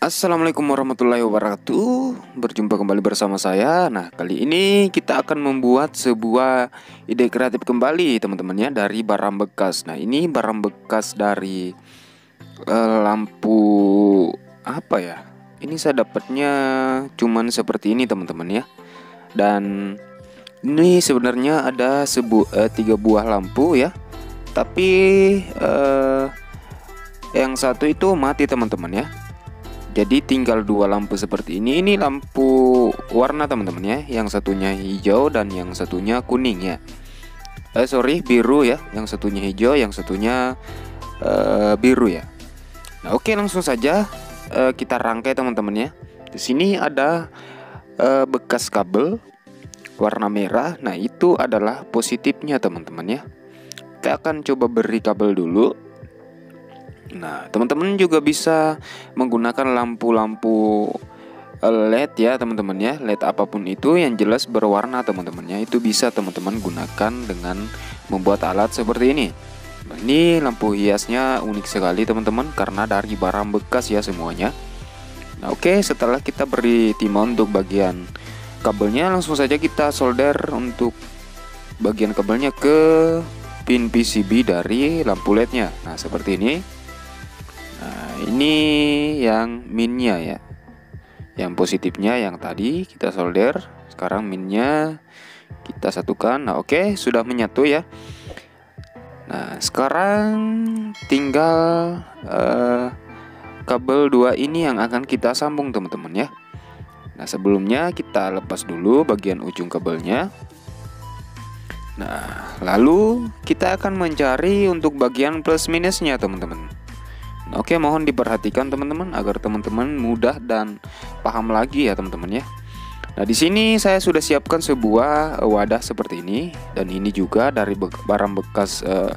Assalamualaikum warahmatullahi wabarakatuh. Berjumpa kembali bersama saya. Nah kali ini kita akan membuat sebuah ide kreatif kembali teman-teman ya Dari barang bekas. Nah ini barang bekas dari uh, lampu Apa ya? Ini saya dapatnya cuman seperti ini teman-teman ya. Dan ini sebenarnya ada sebu uh, tiga buah lampu ya. Tapi uh, yang satu itu mati teman-teman ya jadi tinggal dua lampu seperti ini. Ini lampu warna teman-teman ya. Yang satunya hijau dan yang satunya kuning ya. Eh sorry biru ya. Yang satunya hijau, yang satunya uh, biru ya. Nah oke langsung saja uh, kita rangkai teman-teman ya. Di sini ada uh, bekas kabel warna merah. Nah itu adalah positifnya teman-teman ya. Kita akan coba beri kabel dulu Nah, teman-teman juga bisa menggunakan lampu-lampu eh, LED ya teman-teman ya. LED apa pun itu yang jelas berwarna teman-teman ya itu bisa teman-teman gunakan dengan membuat alat seperti ini. Nah, ini lampu hiasnya unik sekali teman-teman karena dari barang bekas ya semuanya. Nah oke setelah kita beri timah untuk bagian kabelnya langsung saja kita solder untuk bagian kabelnya ke pin PCB dari lampu LED-nya. Nah seperti ini ini yang minnya ya. Yang positifnya yang tadi kita solder. Sekarang minnya kita satukan. Nah oke okay, sudah menyatu ya. Nah sekarang tinggal uh, kabel dua ini yang akan kita sambung teman-teman ya. Nah sebelumnya kita lepas dulu bagian ujung kabelnya. Nah lalu kita akan mencari untuk bagian plus minusnya teman-teman Oke, mohon diperhatikan teman-teman agar teman-teman mudah dan paham lagi ya teman-teman ya. Nah, di sini saya sudah siapkan sebuah wadah seperti ini dan ini juga dari barang bekas uh,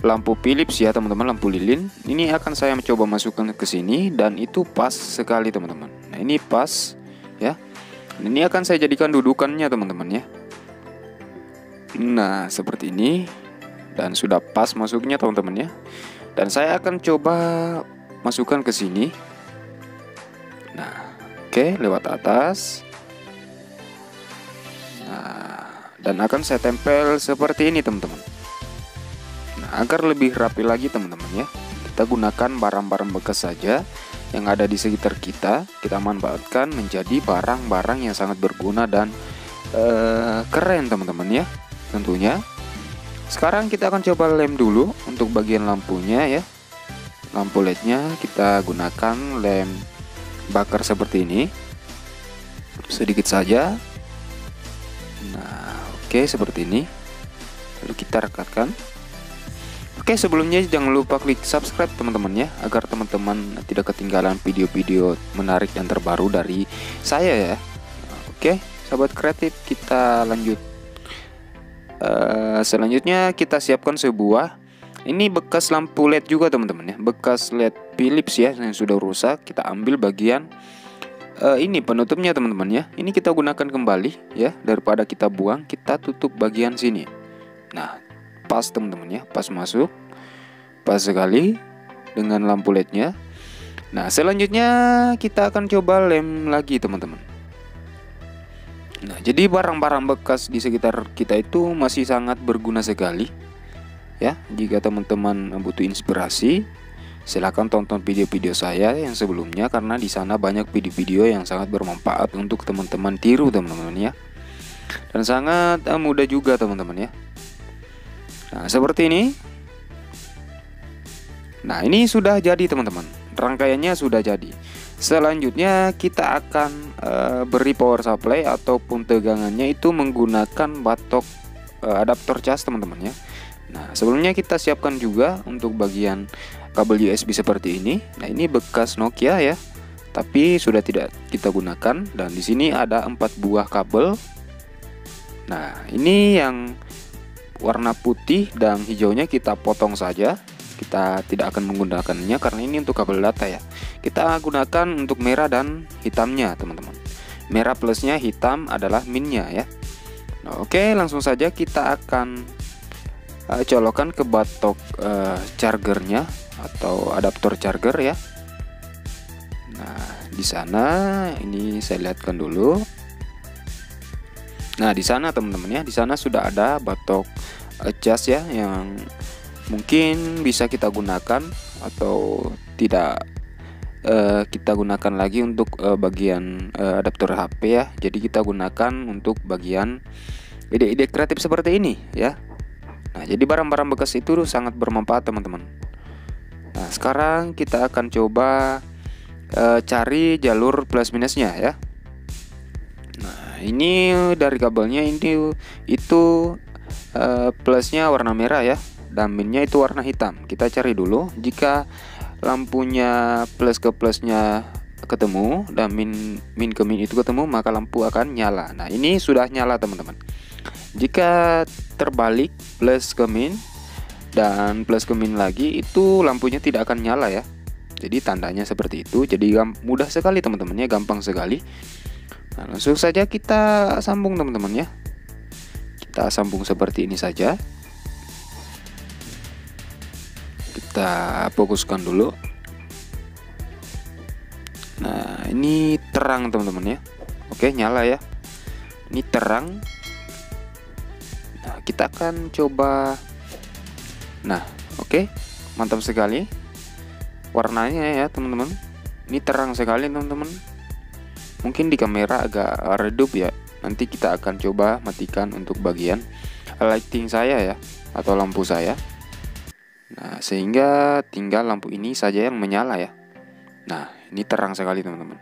lampu Philips ya teman-teman, lampu lilin. Ini akan saya mencoba masukkan ke sini dan itu pas sekali teman-teman. Nah, ini pas ya. Ini akan saya jadikan dudukannya teman-teman ya. Nah, seperti ini dan sudah pas masuknya teman-teman ya. Dan saya akan coba masukkan ke sini. Nah, oke, okay, lewat atas. Nah, dan akan saya tempel seperti ini, teman-teman. Nah, agar lebih rapi lagi, teman-teman ya. Kita gunakan barang-barang bekas saja yang ada di sekitar kita, kita manfaatkan menjadi barang-barang yang sangat berguna dan uh, keren, teman-teman ya. Tentunya sekarang kita akan coba lem dulu untuk bagian lampunya ya. Lampu LED-nya kita gunakan lem bakar seperti ini. Sedikit saja. Nah, oke seperti ini. Lalu kita rekatkan. Oke, sebelumnya jangan lupa klik subscribe teman-teman ya agar teman-teman tidak ketinggalan video-video menarik dan terbaru dari saya ya. Oke, sahabat kreatif, kita lanjut Uh, selanjutnya kita siapkan sebuah ini bekas lampu LED juga teman-teman ya. Bekas LED Philips ya yang sudah rusak. Kita ambil bagian uh, ini penutupnya teman-teman ya. Ini kita gunakan kembali ya daripada kita buang kita tutup bagian sini. Nah pas teman-teman ya pas masuk pas sekali dengan lampu LED-nya. Nah selanjutnya kita akan coba lem lagi teman-teman Nah, jadi barang-barang bekas di sekitar kita itu masih sangat berguna sekali. Ya, jika teman-teman butuh inspirasi, silahkan tonton video-video saya yang sebelumnya karena di sana banyak video-video yang sangat bermanfaat untuk teman-teman tiru teman-teman ya. Dan sangat uh, mudah juga teman-teman ya. Nah, seperti ini. Nah, ini sudah jadi teman-teman. Rangkaiannya sudah jadi. Selanjutnya kita akan e, beri power supply ataupun tegangannya itu menggunakan batok e, adaptor cas teman-teman ya. Nah sebelumnya kita siapkan juga untuk bagian kabel USB seperti ini. Nah ini bekas Nokia ya, tapi sudah tidak kita gunakan dan di sini ada empat buah kabel. Nah ini yang warna putih dan hijaunya kita potong saja kita tidak akan menggunakannya karena ini untuk kabel data ya. Kita gunakan untuk merah dan hitamnya teman-teman. Merah plusnya hitam adalah minnya ya. Nah, oke langsung saja kita akan uh, colokan ke batok uh, chargernya atau adaptor charger ya. Nah, di sana ini saya lihatkan dulu. Nah, di sana teman-teman ya, di sana sudah ada batok adjust ya yang mungkin bisa kita gunakan atau tidak uh, kita gunakan lagi untuk uh, bagian uh, adaptor HP ya. Jadi kita gunakan untuk bagian ide-ide kreatif seperti ini ya. Nah, jadi barang-barang bekas itu sangat bermanfaat teman-teman. Nah, sekarang kita akan coba uh, cari jalur plus minusnya ya. Nah, ini dari kabelnya ini itu uh, plusnya warna merah ya, dan minnya itu warna hitam. Kita cari dulu jika lampunya plus ke plusnya ketemu dan min min ke min itu ketemu maka lampu akan nyala. Nah, ini sudah nyala teman-teman. Jika terbalik plus ke min dan plus ke min lagi itu lampunya tidak akan nyala ya. Jadi tandanya seperti itu. Jadi mudah sekali teman-teman ya, gampang sekali. Nah, langsung saja kita sambung teman-teman ya. Kita sambung seperti ini saja. Kita fokuskan dulu. Nah, ini terang teman-teman ya. Oke, nyala ya. Ini terang. Nah, kita akan coba Nah, oke. Mantap sekali warnanya ya teman-teman ini terang sekali teman-teman mungkin di kamera agak redup ya nanti kita akan coba matikan untuk bagian lighting saya ya atau lampu saya nah sehingga tinggal lampu ini saja yang menyala ya nah ini terang sekali teman-teman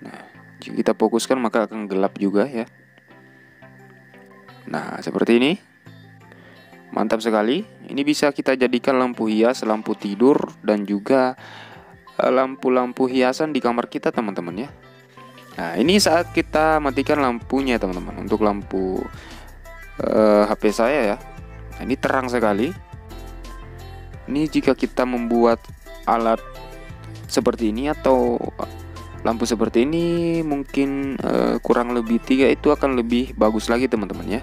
nah jika kita fokuskan maka akan gelap juga ya nah seperti ini Mantap sekali. Ini bisa kita jadikan lampu hias, lampu tidur dan juga eh, lampu-lampu hiasan di kamar kita, teman-teman ya. Nah, ini saat kita matikan lampunya, teman-teman. Untuk lampu uh, eh, HP saya ya. Nah, ini terang sekali. Ini jika kita membuat alat seperti ini atau lampu seperti ini mungkin uh, kurang lebih tiga itu akan lebih bagus lagi teman-teman ya.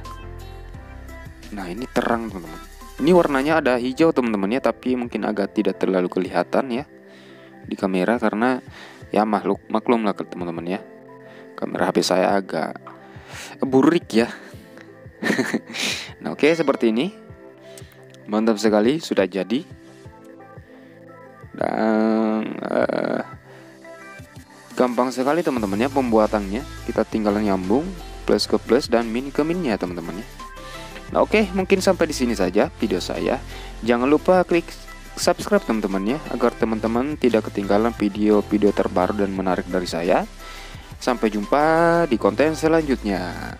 Nah ini terang teman-teman. Ini warnanya ada hijau teman-teman ya Tapi mungkin agak tidak terlalu kelihatan ya Di kamera karena Ya makhluk maklum lah teman-teman ya. Kamera HP saya agak Burik ya. Nah oke okay, seperti ini Mantap sekali sudah jadi Dan uh, Gampang sekali teman-teman ya pembuatannya Kita tinggal nyambung plus ke plus dan min ke minnya teman-teman ya Nah, oke, okay, mungkin sampai di sini saja video saya. Jangan lupa klik subscribe teman-teman ya agar teman-teman tidak ketinggalan video-video terbaru dan menarik dari saya. Sampai jumpa di konten selanjutnya.